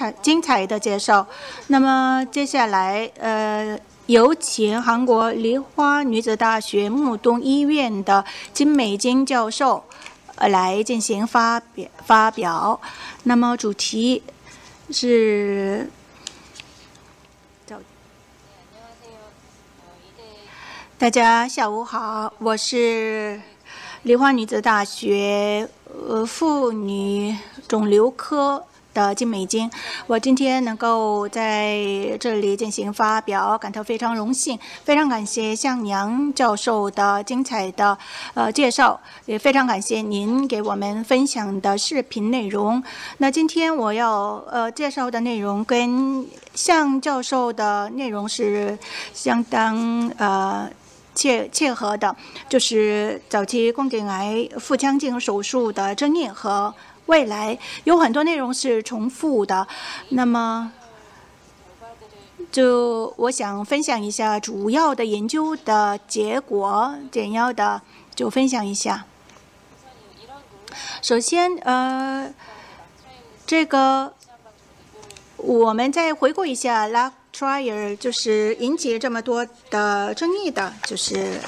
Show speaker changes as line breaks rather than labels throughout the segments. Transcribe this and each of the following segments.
彩精彩的介绍。那么接下来，呃，有请韩国梨花女子大学木东医院的金美金教授，呃，来进行发表发表。那么主题是。大家下午好，我是梨花女子大学呃妇女肿瘤科的金美金。我今天能够在这里进行发表，感到非常荣幸。非常感谢向阳教授的精彩的呃介绍，也非常感谢您给我们分享的视频内容。那今天我要呃介绍的内容跟向教授的内容是相当呃。切切合的，就是早期宫颈癌腹腔镜手术的争议和未来有很多内容是重复的。那么，就我想分享一下主要的研究的结果，简要的就分享一下。首先，呃，这个我们再回顾一下 Luck。trial 就是引起这么多的争议的，就是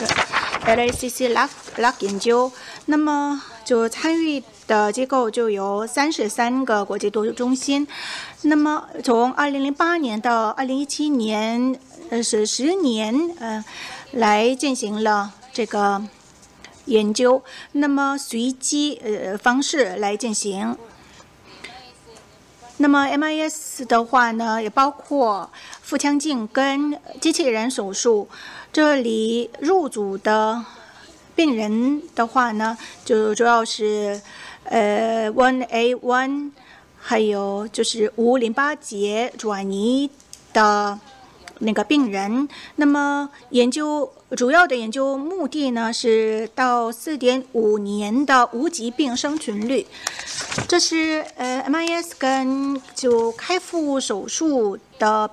LACC luck luck 研究。那么就参与的机构就有三十三个国际多中心。那么从二零零八年到二零一七年，呃是十年，呃来进行了这个研究。那么随机呃方式来进行。那么 MIS 的话呢，也包括腹腔镜跟机器人手术。这里入组的病人的话呢，就主要是呃 One A One，还有就是无淋巴结转移的。那个病人，那么研究主要的研究目的呢是到四点五年的无疾病生存率，这是呃 MIS 跟就开腹手术的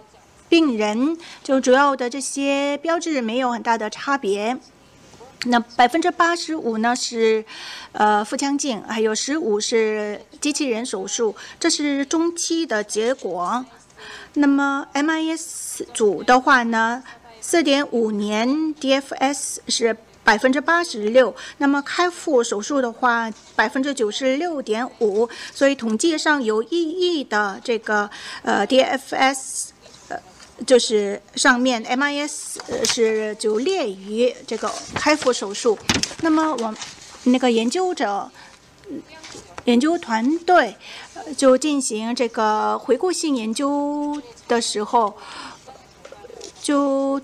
病人就主要的这些标志没有很大的差别，那百分之八十五呢是呃腹腔镜，还有十五是机器人手术，这是中期的结果。那么 MIS 组的话呢，四点五年 DFS 是百分之八十六，那么开腹手术的话百分之九十六点五，所以统计上有意义的这个呃 DFS 就是上面 MIS 是就列于这个开腹手术，那么我那个研究者。研究团队就进行这个回顾性研究的时候，就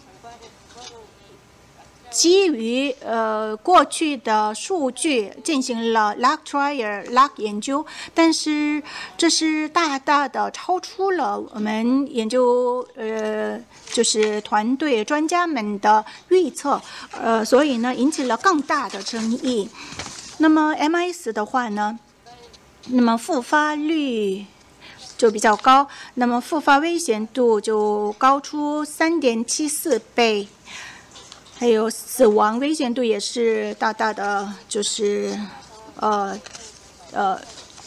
基于呃过去的数据进行了 luck trial luck 研究，但是这是大大的超出了我们研究呃就是团队专家们的预测，呃，所以呢引起了更大的争议。那么 MIS 的话呢？那么复发率就比较高，那么复发危险度就高出三点七四倍，还有死亡危险度也是大大的，就是呃呃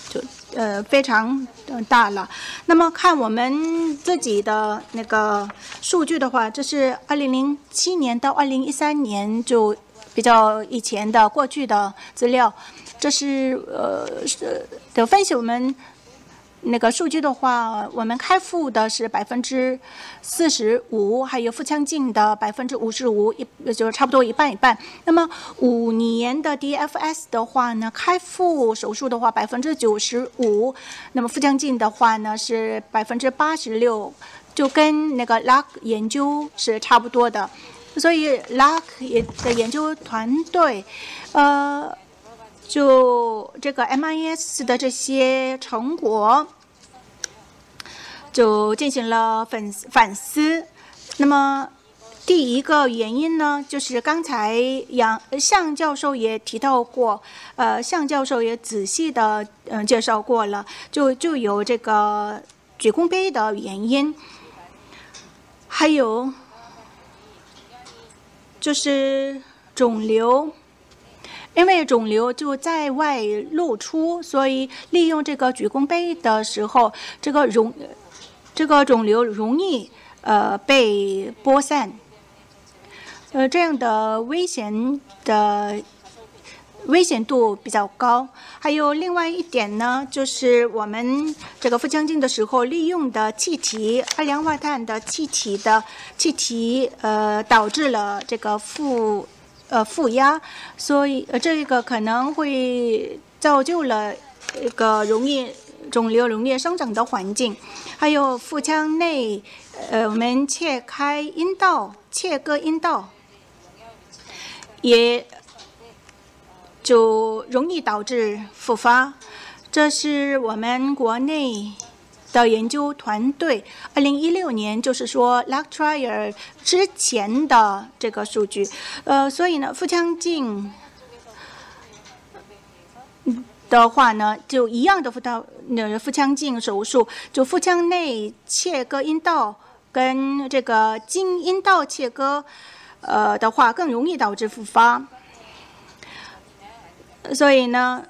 就呃非常大了。那么看我们自己的那个数据的话，这是二零零七年到二零一三年就比较以前的过去的资料。这是呃的分析，我们那个数据的话，我们开腹的是百分之四十五，还有腹腔镜的百分之五十五，一就是差不多一半一半。那么五年的 DFS 的话呢，开腹手术的话百分之九十五，那么腹腔镜的话呢是百分之八十六，就跟那个 Luck 研究是差不多的。所以 Luck 也的研究团队，呃。就这个 MIS 的这些成果，就进行了反反思。那么第一个原因呢，就是刚才杨向教授也提到过，呃，向教授也仔细的嗯介绍过了，就就有这个举弓杯的原因，还有就是肿瘤。因为肿瘤就在外露出，所以利用这个举弓杯的时候，这个容这个肿瘤容易呃被播散，呃这样的危险的。危险度比较高，还有另外一点呢，就是我们这个腹腔镜的时候利用的气体，二氧化碳的气体的气体，呃，导致了这个腹呃负压，所以呃这个可能会造就了一个容易肿瘤容易生长的环境，还有腹腔内，呃，我们切开阴道，切割阴道，也。就容易导致复发，这是我们国内的研究团队二零一六年，就是说 l u c t r i e r 之前的这个数据。呃，所以呢，腹腔镜的话呢，就一样的腹道那腹腔镜手术，就腹腔内切割阴道跟这个经阴道切割，呃的话，更容易导致复发。所以呢，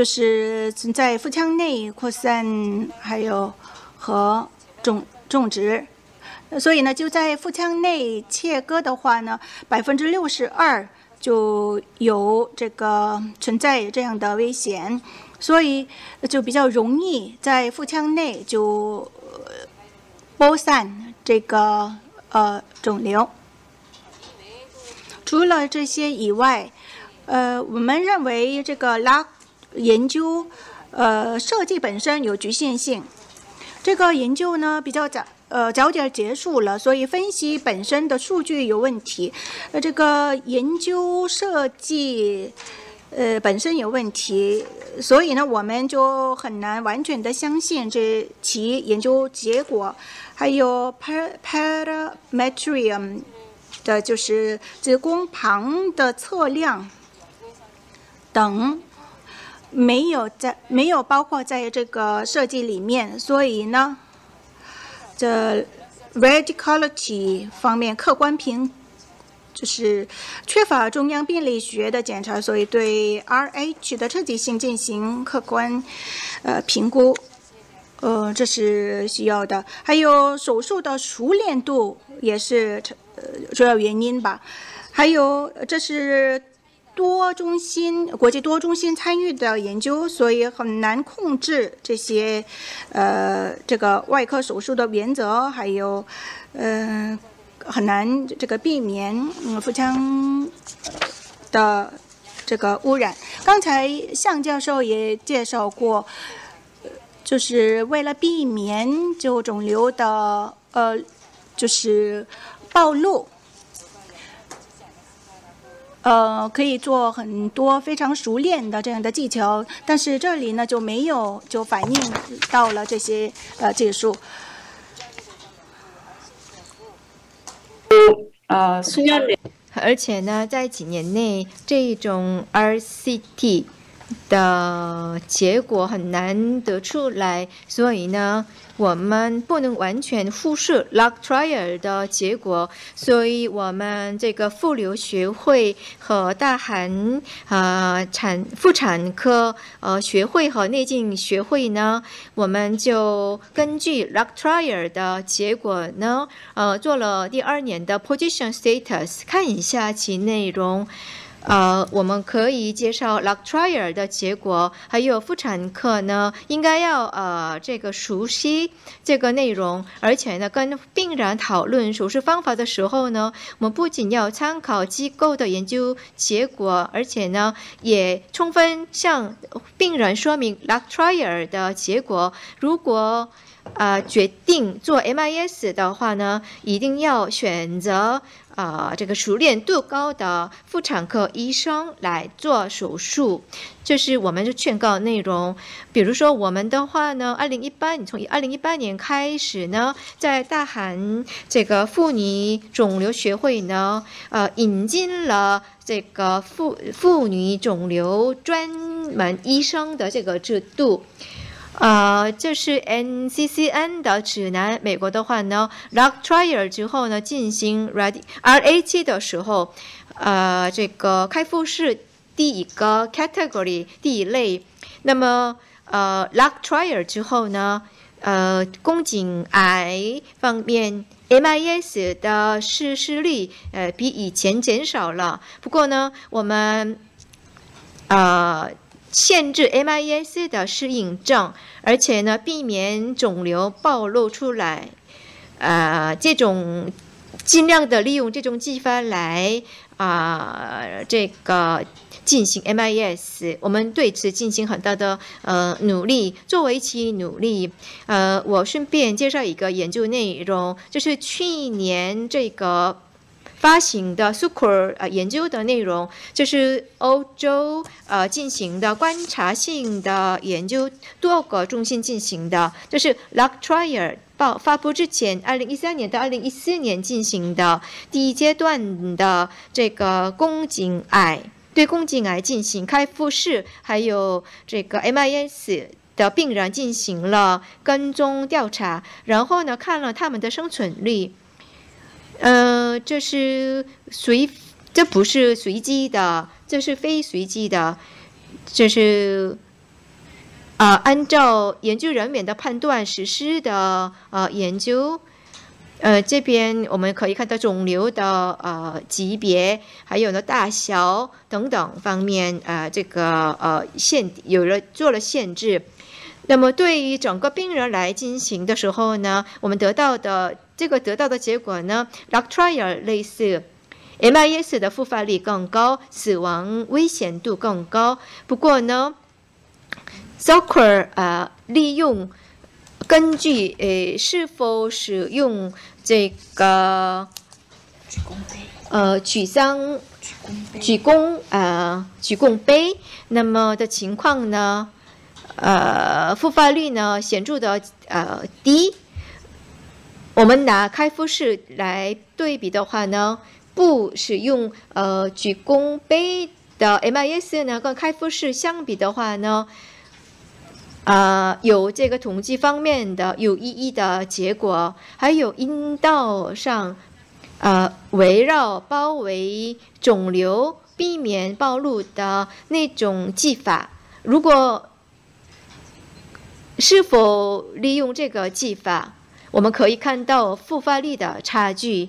就是存在腹腔内扩散，还有和种种植。所以呢，就在腹腔内切割的话呢，百分之六十二就有这个存在这样的危险，所以就比较容易在腹腔内就播散这个呃肿瘤。除了这些以外，呃，我们认为这个拉研究，呃，设计本身有局限性。这个研究呢比较早，呃，早点结束了，所以分析本身的数据有问题。呃，这个研究设计，呃，本身有问题，所以呢，我们就很难完全的相信这其研究结果。还有 parametrium 的就是子宫旁的测量。等没有在没有包括在这个设计里面，所以呢，这 radicality 方面客观评就是缺乏中央病理学的检查，所以对 RH 的彻底性进行客观呃评估，呃这是需要的。还有手术的熟练度也是呃主要原因吧。还有这是。多中心国际多中心参与的研究，所以很难控制这些，呃，这个外科手术的原则，还有，嗯，很难这个避免嗯腹腔的这个污染。刚才向教授也介绍过，就是为了避免就肿瘤的呃，就是暴露。呃，可以做很多非常熟练的这样的技巧，但是这里呢就没有就反映到了这些呃技术。
呃，而且呢，在几年内，这种 RCT 的结果很难得出来，所以呢。我们不能完全忽视 Luck Trial 的结果，所以我们这个妇瘤学会和大韩呃产妇产科呃学会和内镜学会呢，我们就根据 Luck Trial 的结果呢，呃做了第二年的 Position Status，看一下其内容。呃，我们可以介绍 Luck Trial 的结果，还有妇产科呢，应该要呃这个熟悉这个内容，而且呢，跟病人讨论手术方法的时候呢，我们不仅要参考机构的研究结果，而且呢，也充分向病人说明 Luck Trial 的结果。如果呃决定做 MIS 的话呢，一定要选择。啊，这个熟练度高的妇产科医生来做手术，这是我们的劝告内容。比如说，我们的话呢，二零一八，从二零一八年开始呢，在大韩这个妇女肿瘤学会呢，呃，引进了这个妇妇女肿瘤专门医生的这个制度。呃，这是 NCCN 的指南。美国的话呢，Luck Trial 之后呢，进行 Ready RAT 的时候，呃，这个开腹式第一个 category 第一类。那么，呃，Luck Trial 之后呢，呃宫颈癌方面。MIS 的逝世率，呃，比以前减少了。不过呢，我们，呃，限制 MIS 的适应症，而且呢，避免肿瘤暴露出来。呃，这种尽量的利用这种技法来啊，这个。进行 MIS，我们对此进行很大的呃努力。作为其努力，呃，我顺便介绍一个研究内容，就是去年这个发行的 s u c r 呃研究的内容，就是欧洲呃进行的观察性的研究，多个中心进行的，就是 Luck Trial 报发布之前，二零一三年到二零一四年进行的第一阶段的这个宫颈癌。对宫颈癌进行开腹式，还有这个 MIS 的病人进行了跟踪调查，然后呢看了他们的生存率。呃，这是随，这不是随机的，这是非随机的，这是啊按照研究人员的判断实施的呃研究。呃，这边我们可以看到肿瘤的呃级别，还有呢大小等等方面，呃，这个呃限有了做了限制。那么对于整个病人来进行的时候呢，我们得到的这个得到的结果呢 l o c t r i a l 类似，MIS 的复发率更高，死亡危险度更高。不过呢 z o c e r 呃利用根据呃是否使用。这个呃，举丧举弓呃，举弓杯，那么的情况呢？呃，复发率呢显著的呃低。我们拿开腹式来对比的话呢，不使用呃举弓杯的 MIS 呢，跟开腹式相比的话呢？啊，有这个统计方面的有意义的结果，还有阴道上，呃，围绕包围肿瘤，避免暴露的那种技法。如果是否利用这个技法，我们可以看到复发率的差距。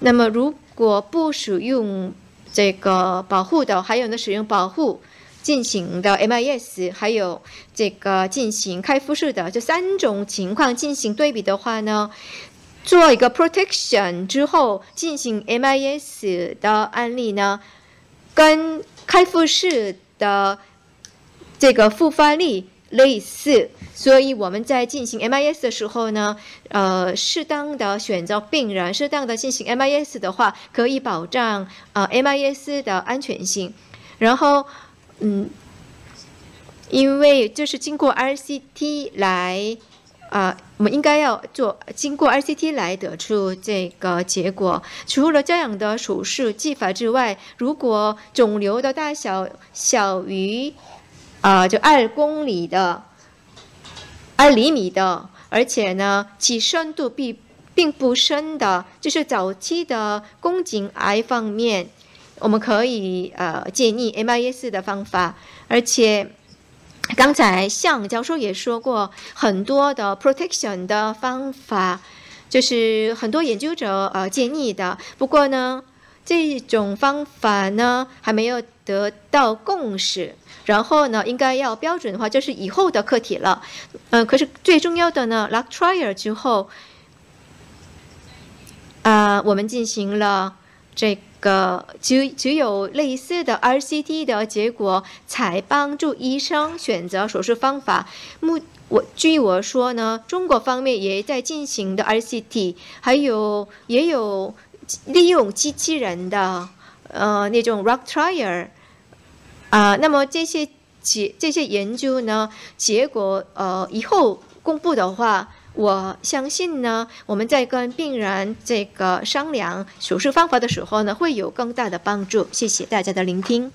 那么，如果不使用这个保护的，还有呢，使用保护。进行的 MIS 还有这个进行开腹式的这三种情况进行对比的话呢，做一个 protection 之后进行 MIS 的案例呢，跟开腹式的这个复发率类似，所以我们在进行 MIS 的时候呢，呃，适当的选择病人，适当的进行 MIS 的话，可以保障呃 MIS 的安全性，然后。嗯，因为就是经过 RCT 来，啊，我们应该要做经过 RCT 来得出这个结果。除了这样的手术技法之外，如果肿瘤的大小小于啊，就二公里的、二厘米的，而且呢，其深度并并不深的，就是早期的宫颈癌方面。我们可以呃建议 MIS 的方法，而且刚才向教授也说过很多的 protection 的方法，就是很多研究者呃建议的。不过呢，这种方法呢还没有得到共识。然后呢，应该要标准的话，就是以后的课题了。嗯，可是最重要的呢，Luck Trial 之后，啊，我们进行了这。个只只有类似的 RCT 的结果，才帮助医生选择手术方法。目我据我说呢，中国方面也在进行的 RCT，还有也有利用机器人的呃那种 Rock Trial 啊。那么这些结这些研究呢，结果呃以后公布的话。我相信呢，我们在跟病人这个商量手术方法的时候呢，会有更大的帮助。谢谢大家的聆听。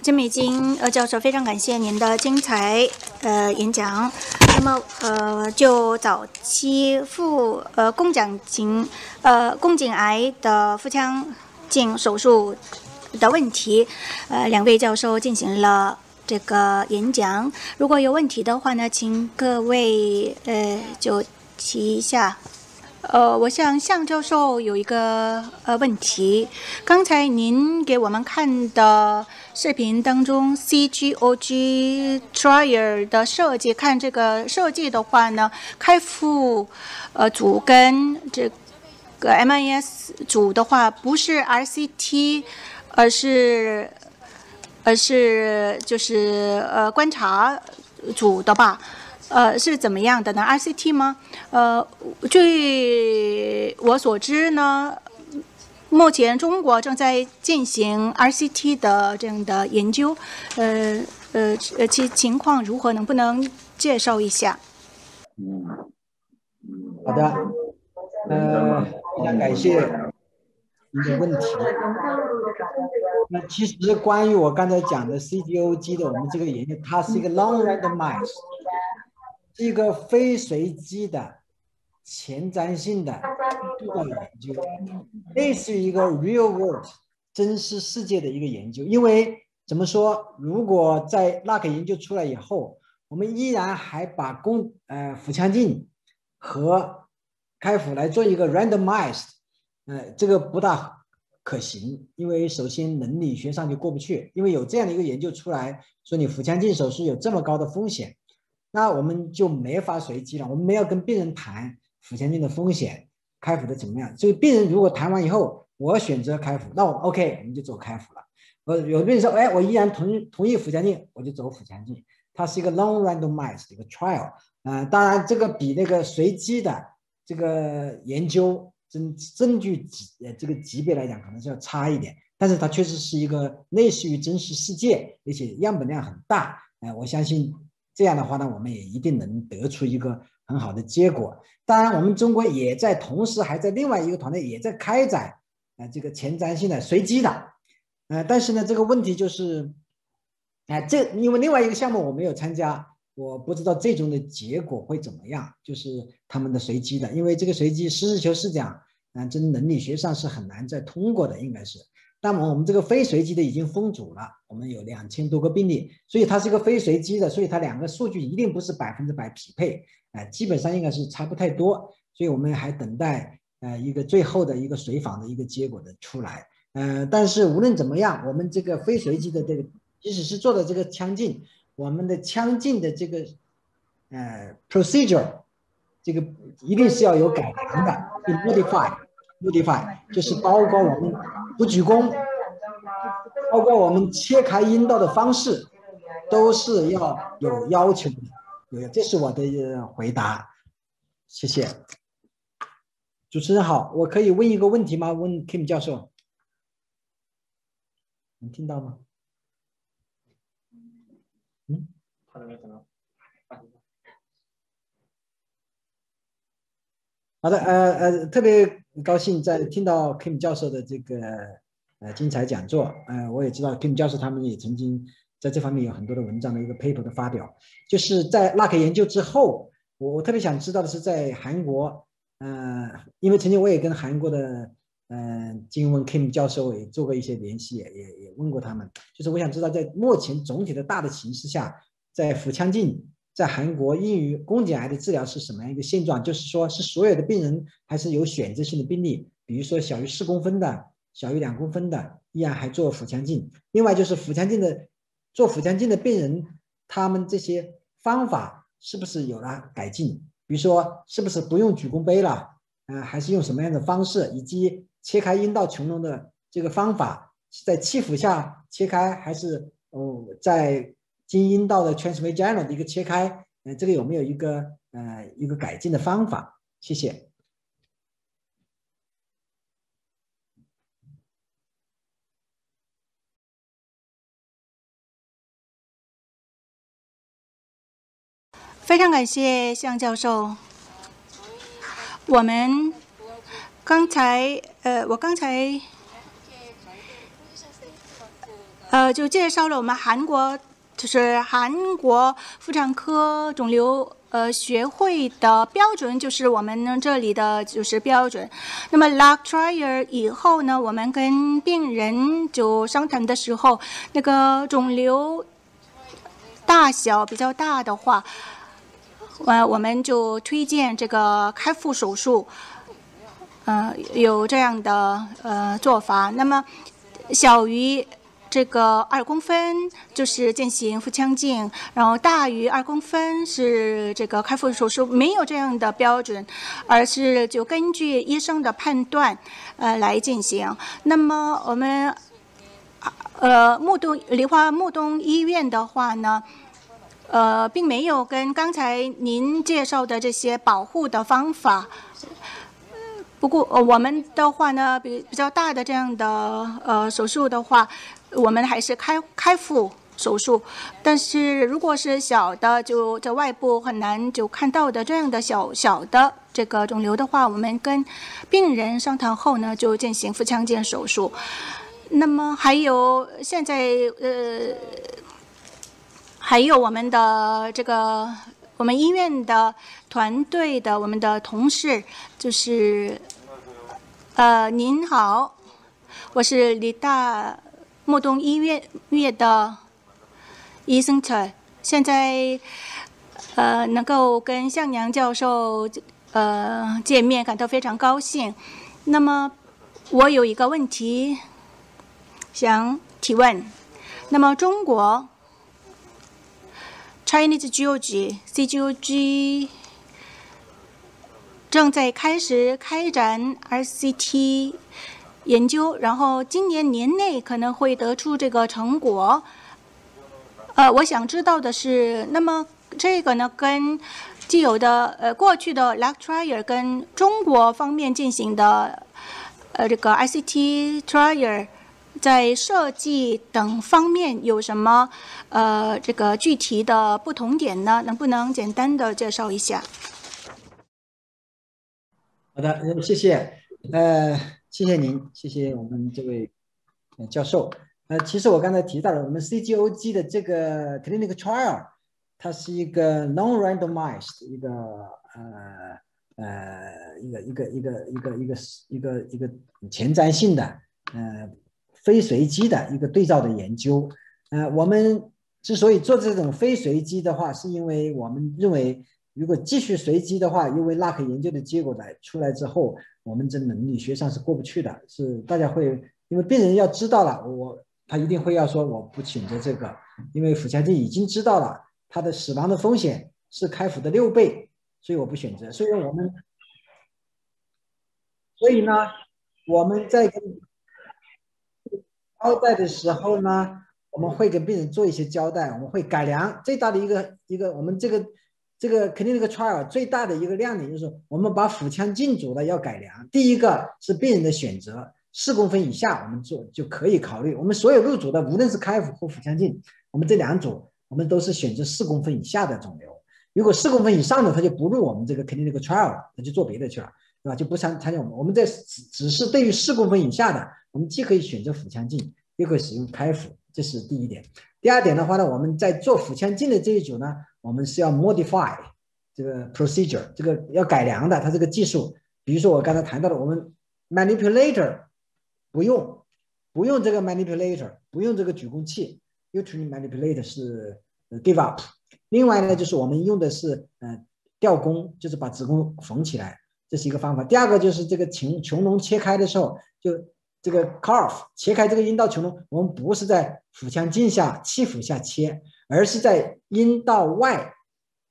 金美金呃教授，非常感谢您的精彩呃演讲。那么呃，就早期腹呃宫颈颈呃宫颈癌的腹腔镜手术的问题，呃，两位教授进行了。这个演讲。如果有问题的话呢，请各位呃就提一下。呃，我向向教授有一个呃问题。刚才您给我们看的视频当中，CGOG trial 的设计，看这个设计的话呢，开腹呃组跟这个 MIS 组的话，不是 RCT，而是而是就是呃观察组的吧。呃，是怎么样的呢？RCT 吗？呃，据我所知呢，目前中国正在进行 RCT 的这样的研究。呃呃呃，其情况如何？能不能介绍一下？
嗯，好的。呃，非常感谢您的问题。那其实关于我刚才讲的 CDOG 的我们这个研究，它是一个 long randomized。是一个非随机的前瞻性的督导研究，类似于一个 real world 真实世界的一个研究。因为怎么说，如果在那个研究出来以后，我们依然还把宫呃腹腔镜和开腹来做一个 randomized，呃，这个不大可行。因为首先伦理学上就过不去，因为有这样的一个研究出来说你腹腔镜手术有这么高的风险。那我们就没法随机了，我们没有跟病人谈腹腔镜的风险，开腹的怎么样？所以病人如果谈完以后，我选择开腹，那我 OK，我们就走开腹了。呃，有的病人说，哎，我依然同意同意腹腔镜，我就走腹腔镜。它是一个 long randomized 一个 trial，呃，当然这个比那个随机的这个研究证证据级呃这个级别来讲，可能是要差一点，但是它确实是一个类似于真实世界，而且样本量很大，哎，我相信。这样的话呢，我们也一定能得出一个很好的结果。当然，我们中国也在同时还在另外一个团队也在开展啊这个前瞻性的随机的，呃，但是呢，这个问题就是，哎，这因为另外一个项目我没有参加，我不知道最终的结果会怎么样。就是他们的随机的，因为这个随机实事求是讲，嗯，这伦理学上是很难再通过的，应该是。那么我们这个非随机的已经封组了，我们有两千多个病例，所以它是一个非随机的，所以它两个数据一定不是百分之百匹配，哎，基本上应该是差不太多，所以我们还等待呃一个最后的一个随访的一个结果的出来，呃，但是无论怎么样，我们这个非随机的这个，即使是做的这个腔镜，我们的腔镜的这个呃 procedure，这个一定是要有改良的，modify，modify 就是包括我们。不鞠躬，包括我们切开阴道的方式，都是要有要求的。有，这是我的回答。谢谢。主持人好，我可以问一个问题吗？问 Kim 教授，能听到吗？嗯。好的，呃呃，特别高兴在听到 Kim 教授的这个呃精彩讲座，呃，我也知道 Kim 教授他们也曾经在这方面有很多的文章的一个 paper 的发表，就是在 LAK 研究之后，我我特别想知道的是在韩国，呃，因为曾经我也跟韩国的呃金文 Kim 教授也做过一些联系，也也也问过他们，就是我想知道在目前总体的大的形势下，在腹腔镜。在韩国，用于宫颈癌的治疗是什么样一个现状？就是说，是所有的病人，还是有选择性的病例？比如说小于四公分的、小于两公分的，依然还做腹腔镜。另外，就是腹腔镜的做腹腔镜的病人，他们这些方法是不是有了改进？比如说，是不是不用举弓杯了？呃，还是用什么样的方式？以及切开阴道穹窿的这个方法是在气腹下切开，还是哦在？经阴道的 transvaginal 的一个切开，呃，这个有没有一个呃一个改进的方法？谢谢。
非常感谢向教授。我们刚才呃，我刚才呃就介绍了我们韩国。就是韩国妇产科肿瘤呃学会的标准，就是我们呢这里的就是标准。那么 luck trial 以后呢，我们跟病人就商谈的时候，那个肿瘤大小比较大的话，呃，我们就推荐这个开腹手术，呃，有这样的呃做法。那么小于。这个二公分就是进行腹腔镜，然后大于二公分是这个开腹手术，没有这样的标准，而是就根据医生的判断，呃来进行。那么我们，呃，木东梨花木东医院的话呢，呃，并没有跟刚才您介绍的这些保护的方法。不过呃我们的话呢，比比较大的这样的呃手术的话。我们还是开开腹手术，但是如果是小的，就在外部很难就看到的这样的小小的这个肿瘤的话，我们跟病人商谈后呢，就进行腹腔镜手术。那么还有现在呃，还有我们的这个我们医院的团队的我们的同事，就是呃，您好，我是李大。木东医院院的医生，现在呃能够跟向阳教授呃见面，感到非常高兴。那么我有一个问题想提问。那么中国 Chinese Geology CGOG 正在开始开展 RCT。研究，然后今年年内可能会得出这个成果。呃，我想知道的是，那么这个呢，跟既有的呃过去的 l a c t trial 跟中国方面进行的呃这个 ICT trial 在设计等方面有什么呃这个具体的不同点呢？能不能简单的介绍一下？
好的，谢谢。呃。谢谢您，谢谢我们这位教授。呃，其实我刚才提到了，我们 CGOG 的这个 clinical trial，它是一个 non-randomized 一个呃呃一个一个一个一个一个一个一个前瞻性的呃非随机的一个对照的研究。呃，我们之所以做这种非随机的话，是因为我们认为，如果继续随机的话，因为 luck 研究的结果来出来之后。我们这伦理学上是过不去的，是大家会因为病人要知道了，我他一定会要说我不选择这个，因为腹腔镜已经知道了他的死亡的风险是开腹的六倍，所以我不选择。所以我们，所以呢，我们在跟交代的时候呢，我们会跟病人做一些交代，我们会改良最大的一个一个我们这个。这个肯定这个 trial 最大的一个亮点就是，我们把腹腔镜组的要改良。第一个是病人的选择，四公分以下我们做就可以考虑。我们所有入组的，无论是开腹或腹腔镜，我们这两组我们都是选择四公分以下的肿瘤。如果四公分以上的，他就不入我们这个肯定这个 trial 了，他就做别的去了，对吧？就不参参加我们。我们在只只是对于四公分以下的，我们既可以选择腹腔镜，又可以使用开腹，这是第一点。第二点的话呢，我们在做腹腔镜的这一组呢。我们是要 modify 这个 procedure，这个要改良的。它这个技术，比如说我刚才谈到的，我们 manipulator 不用，不用这个 manipulator，不用这个举弓器，uterine manipulator 是 give up。另外呢，就是我们用的是呃吊弓，就是把子宫缝起来，这是一个方法。第二个就是这个穹穹窿切开的时候，就这个 carve 切开这个阴道穹窿，我们不是在腹腔镜下气腹下切。而是在阴道外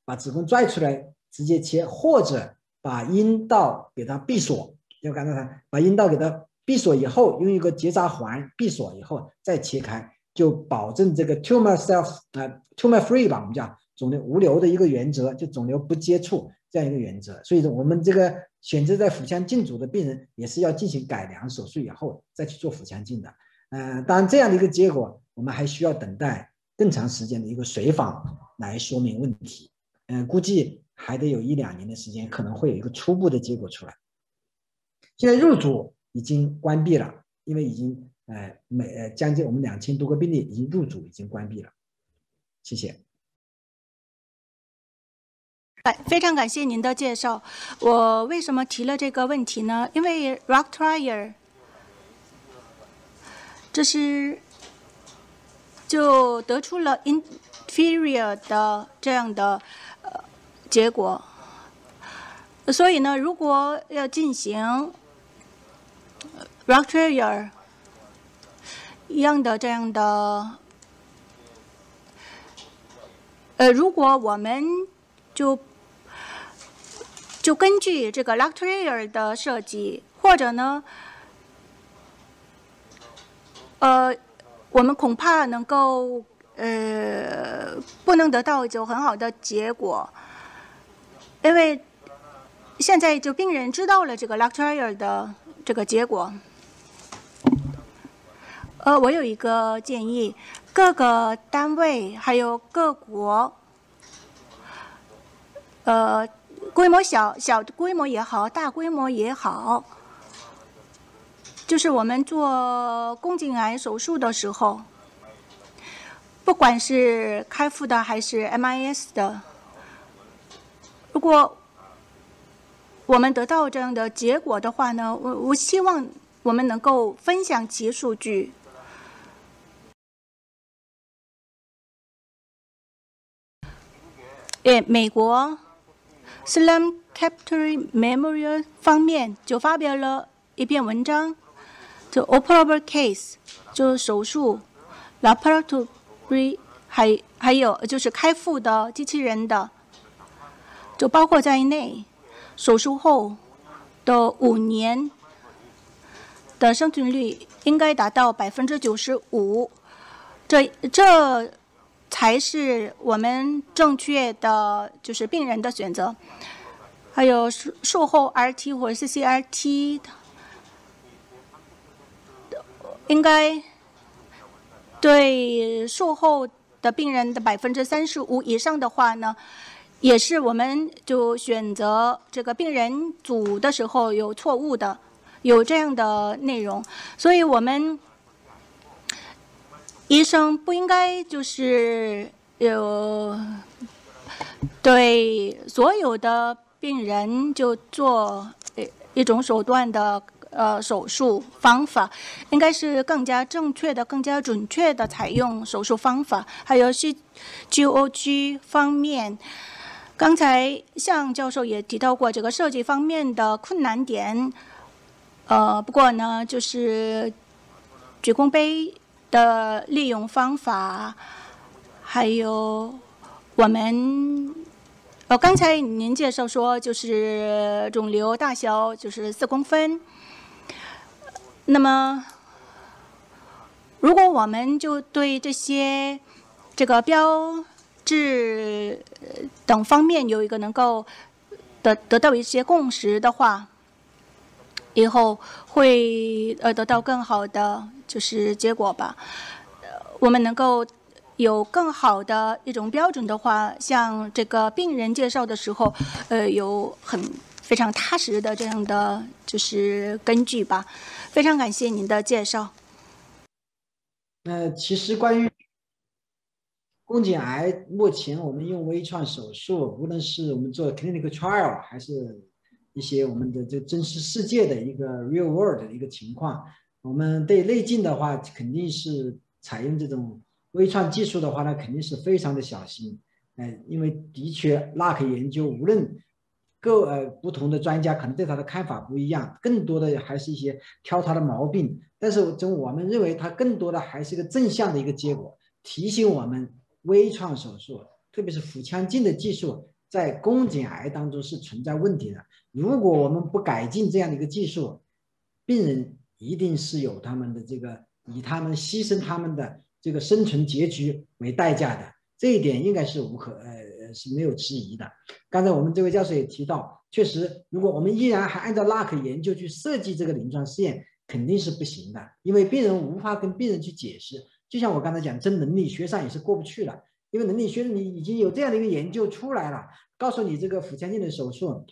把子宫拽出来直接切，或者把阴道给它闭锁。要刚才它把阴道给它闭锁以后，用一个结扎环闭锁以后再切开，就保证这个 tumor self 啊 tumor free 吧，我们叫肿瘤无瘤的一个原则，就肿瘤不接触这样一个原则。所以说，我们这个选择在腹腔镜组的病人也是要进行改良手术以后再去做腹腔镜的。嗯，当然这样的一个结果，我们还需要等待。更长时间的一个随访来说明问题，嗯，估计还得有一两年的时间，可能会有一个初步的结果出来。现在入组已经关闭了，因为已经呃每呃将近我们两千多个病例已经入组已经关闭了。谢谢。
哎，非常感谢您的介绍。我为什么提了这个问题呢？因为 Rock Trier 这是。就得出了 inferior 的这样的呃结果。所以呢，如果要进行 rock failure 一样的这样的，呃，如果我们就就根据这个 rock failure 的设计，或者呢，呃，我们恐怕能够呃不能得到就很好的结果，因为。现在就病人知道了这个 l u c t u r e r 的这个结果。呃，我有一个建议，各个单位还有各国，呃，规模小小规模也好，大规模也好，就是我们做宫颈癌手术的时候，不管是开腹的还是 MIS 的，如果我们得到这样的结果的话呢，我我希望我们能够分享其数据。诶，美国 Slam c a p t u r y Memorial 方面就发表了一篇文章，就 Operable Case，就是手术 Laparatory，还还有就是开腹的机器人的，就包括在内。手术后的五年的生存率应该达到百分之九十五，这这才是我们正确的就是病人的选择。还有术术后 RT 或者是 CRT，的应该对术后的病人的百分之三十五以上的话呢？也是，我们就选择这个病人组的时候有错误的，有这样的内容，所以我们医生不应该就是有对所有的病人就做一种手段的呃手术方法，应该是更加正确的、更加准确的采用手术方法，还有是 G O G 方面。刚才向教授也提到过这个设计方面的困难点，呃，不过呢，就是举弓杯的利用方法，还有我们，呃，刚才您介绍说就是肿瘤大小就是四公分，那么如果我们就对这些这个标。志等方面有一个能够得得到一些共识的话，以后会呃得到更好的就是结果吧。我们能够有更好的一种标准的话，像这个病人介绍的时候，呃，有很非常踏实的这样的就是根据吧。非常感谢您的介绍。
那其实关于。宫颈癌目前我们用微创手术，无论是我们做 clinical trial，还是一些我们的这真实世界的一个 real world 的一个情况，我们对内镜的话，肯定是采用这种微创技术的话，那肯定是非常的小心。哎，因为的确 luck 研究，无论各呃不同的专家可能对他的看法不一样，更多的还是一些挑他的毛病。但是从我们认为，它更多的还是一个正向的一个结果，提醒我们。微创手术，特别是腹腔镜的技术，在宫颈癌当中是存在问题的。如果我们不改进这样的一个技术，病人一定是有他们的这个以他们牺牲他们的这个生存结局为代价的。这一点应该是无可呃是没有质疑的。刚才我们这位教授也提到，确实，如果我们依然还按照 Luck 研究去设计这个临床试验，肯定是不行的，因为病人无法跟病人去解释。就像我刚才讲，真能力学上也是过不去了，因为能力学你已经有这样的一个研究出来了，告诉你这个腹腔镜的手术，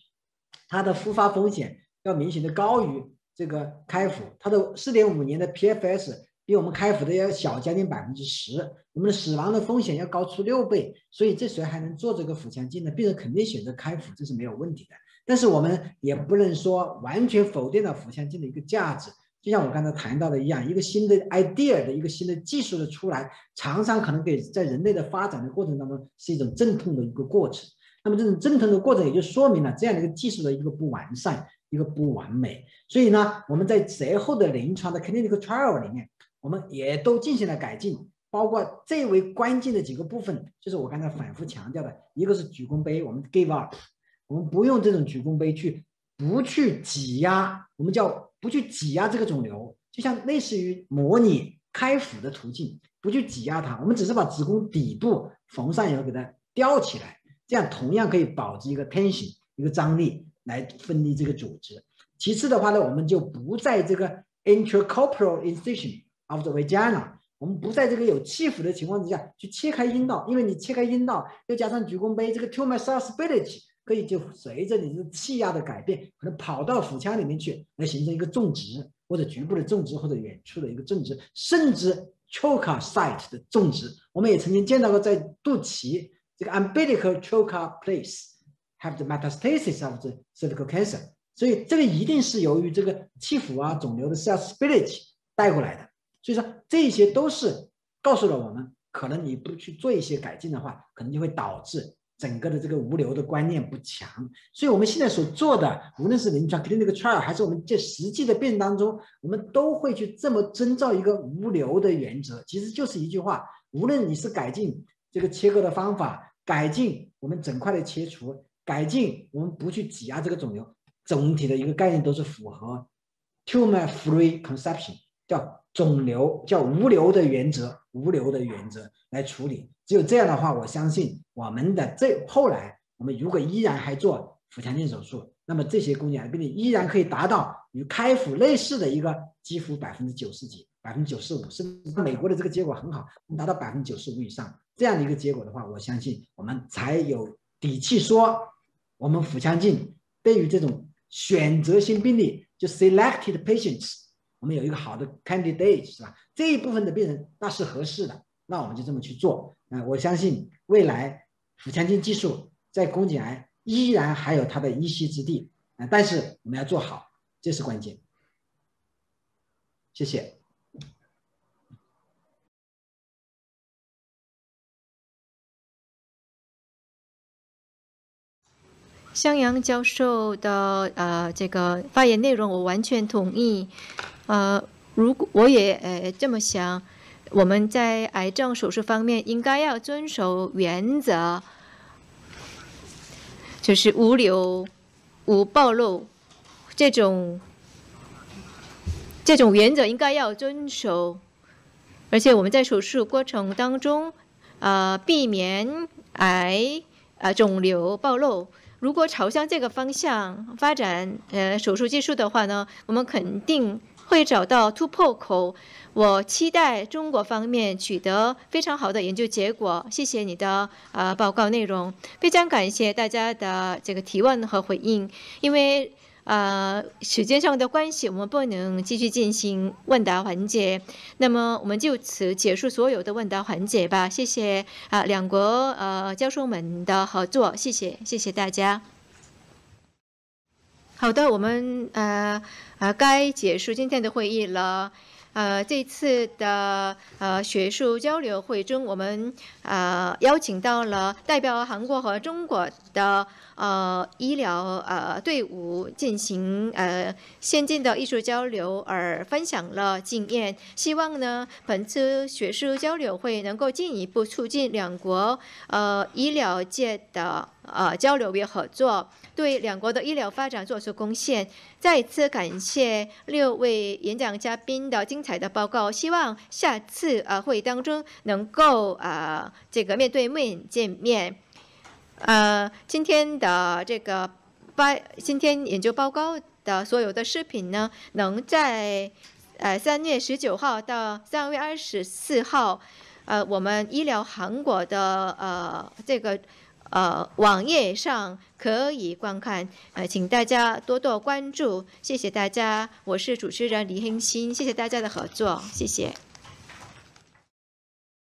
它的复发风险要明显的高于这个开腹，它的四点五年的 PFS 比我们开腹的要小将近百分之十，我们的死亡的风险要高出六倍，所以这谁还能做这个腹腔镜呢？病人肯定选择开腹，这是没有问题的。但是我们也不能说完全否定了腹腔镜的一个价值。就像我刚才谈到的一样，一个新的 idea 的一个新的技术的出来，常常可能给在人类的发展的过程当中是一种阵痛的一个过程。那么这种阵痛的过程也就说明了这样的一个技术的一个不完善，一个不完美。所以呢，我们在随后的临床的 clinical trial 里面，我们也都进行了改进，包括最为关键的几个部分，就是我刚才反复强调的，一个是举弓杯，我们 give up，我们不用这种举弓杯去不去挤压，我们叫。不去挤压这个肿瘤，就像类似于模拟开腹的途径，不去挤压它，我们只是把子宫底部缝上以后给它吊起来，这样同样可以保持一个 tension 一个张力来分离这个组织。其次的话呢，我们就不在这个 intracorporeal incision of the vagina，我们不在这个有气腹的情况之下去切开阴道，因为你切开阴道，又加上举弓杯，这个 tumor susceptibility。可以就随着你的气压的改变，可能跑到腹腔里面去，来形成一个种植，或者局部的种植，或者远处的一个种植，甚至 choker site 的种植。我们也曾经见到过，在肚脐这个 umbilical choker place have the metastasis of the cervical cancer。所以这个一定是由于这个气腹啊肿瘤的 susceptibility 带过来的。所以说这些都是告诉了我们，可能你不去做一些改进的话，可能就会导致。整个的这个无瘤的观念不强，所以我们现在所做的，无论是临床 clinic trial，还是我们在实际的病当中，我们都会去这么遵照一个无瘤的原则，其实就是一句话：无论你是改进这个切割的方法，改进我们整块的切除，改进我们不去挤压这个肿瘤，总体的一个概念都是符合 tumor-free conception，叫肿瘤叫无瘤的原则，无瘤的原则来处理。只有这样的话，我相信我们的这后来，我们如果依然还做腹腔镜手术，那么这些宫颈癌病例依然可以达到与开腹类似的一个几乎百分之九十几、百分之九十五，甚至美国的这个结果很好，能达到百分之九十五以上这样的一个结果的话，我相信我们才有底气说，我们腹腔镜对于这种选择性病例，就 selected patients，我们有一个好的 candidate 是吧？这一部分的病人那是合适的，那我们就这么去做。啊，我相信未来腹腔镜技术在宫颈癌依然还有它的一席之地啊，但是我们要做好，这是关键。谢谢。
向阳教授的呃这个发言内容，我完全同意。呃，如果我也呃这么想。我们在癌症手术方面应该要遵守原则，就是无瘤、无暴露这种这种原则应该要遵守，而且我们在手术过程当中，呃，避免癌呃肿瘤暴露。如果朝向这个方向发展呃手术技术的话呢，我们肯定会找到突破口。我期待中国方面取得非常好的研究结果。谢谢你的呃报告内容，非常感谢大家的这个提问和回应。因为呃时间上的关系，我们不能继续进行问答环节。那么我们就此结束所有的问答环节吧。谢谢啊两国呃教授们的合作，谢谢谢谢大家。好的，我们呃呃该结束今天的会议了。呃，这次的呃学术交流会中，我们呃邀请到了代表韩国和中国的呃医疗呃队伍进行呃先进的艺术交流，而分享了经验。希望呢，本次学术交流会能够进一步促进两国呃医疗界的呃交流与合作。对两国的医疗发展做出贡献。再次感谢六位演讲嘉宾的精彩的报告。希望下次呃会当中能够呃这个面对面见面。呃，今天的这个发今天研究报告的所有的视频呢，能在呃三月十九号到三月二十四号，呃我们医疗韩国的呃这个。呃，网页上可以观看，呃，请大家多多关注，谢谢大家，我是主持人李恒新，谢谢大家的合作，谢谢。